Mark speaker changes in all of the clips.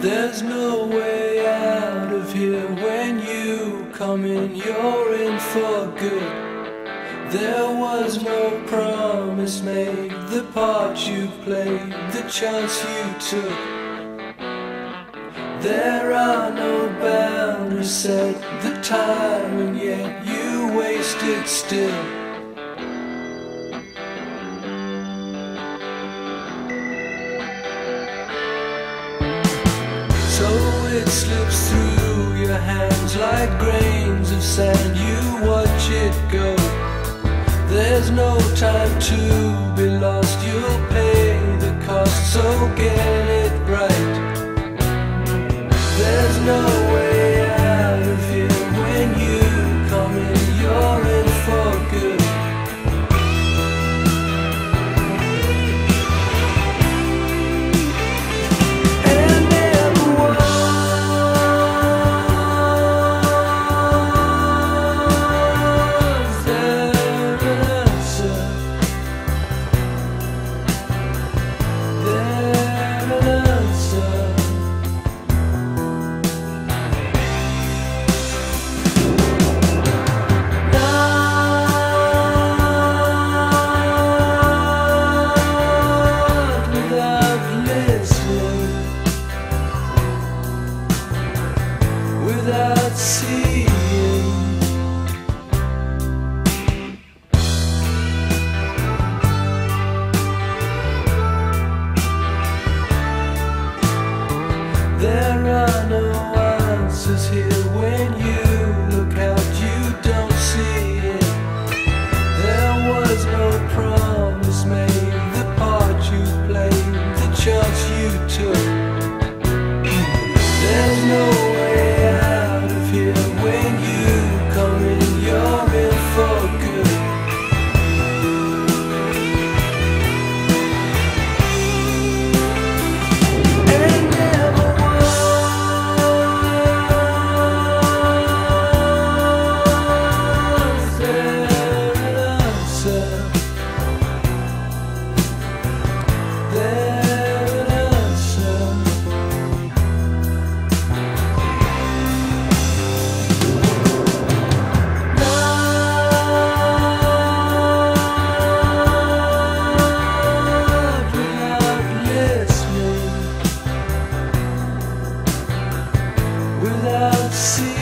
Speaker 1: There's no way out of here when you come in, you're in for good. There was no promise made, the part you played, the chance you took. There are no boundaries set, the time, and yet you wasted still. It slips through your hands like grains of sand. You watch it go. There's no time to be lost. You'll pay the cost. So get it right. There's no answers here without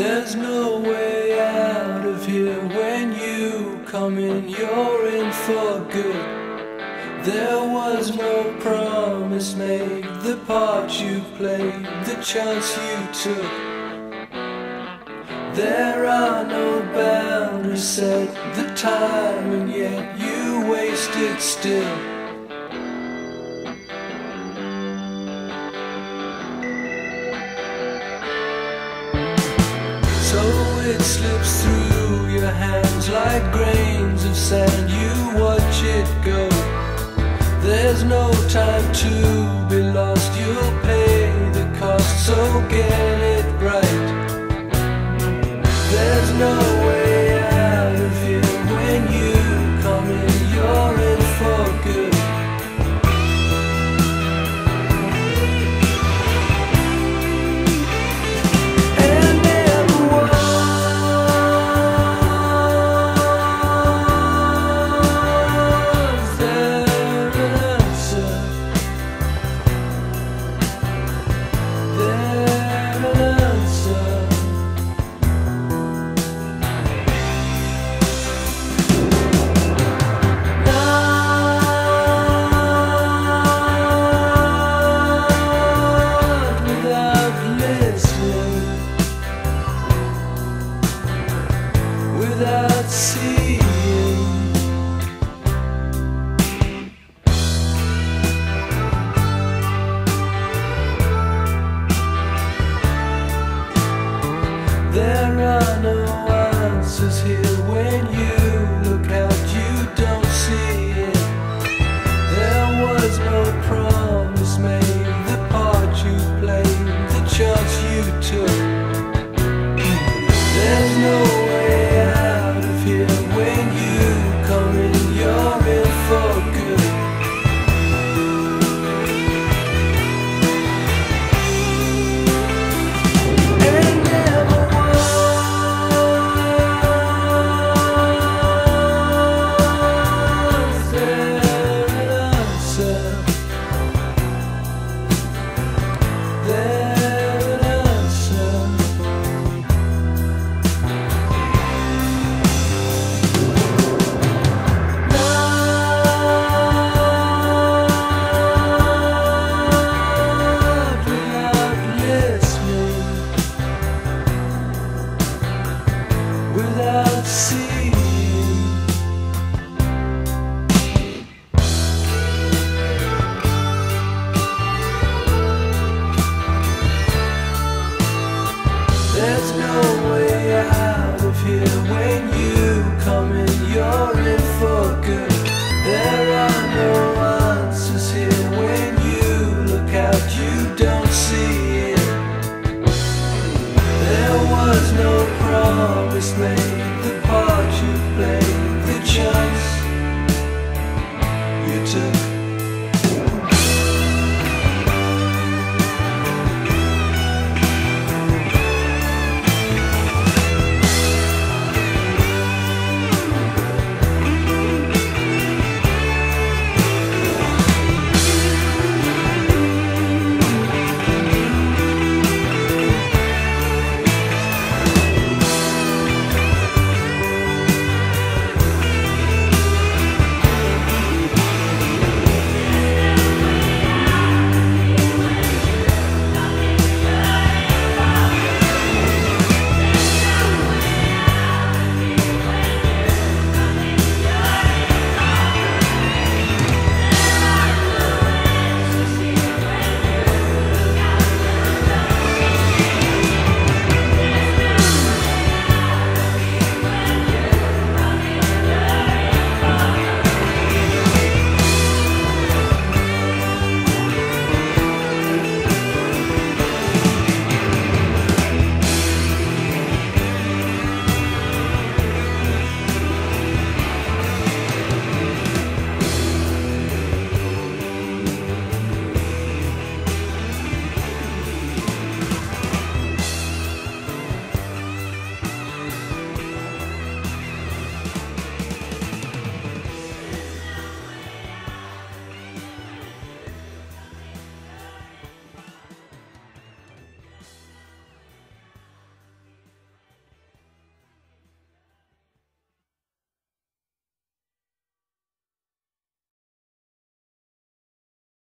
Speaker 1: There's no way out of here when you come in, you're in for good. There was no promise made, the part you played, the chance you took. There are no boundaries set, the time, and yet you wasted still. It slips through your hands like grains of sand. You watch it go. There's no time to be lost. You'll pay the cost, so get it right. There's no answers here when you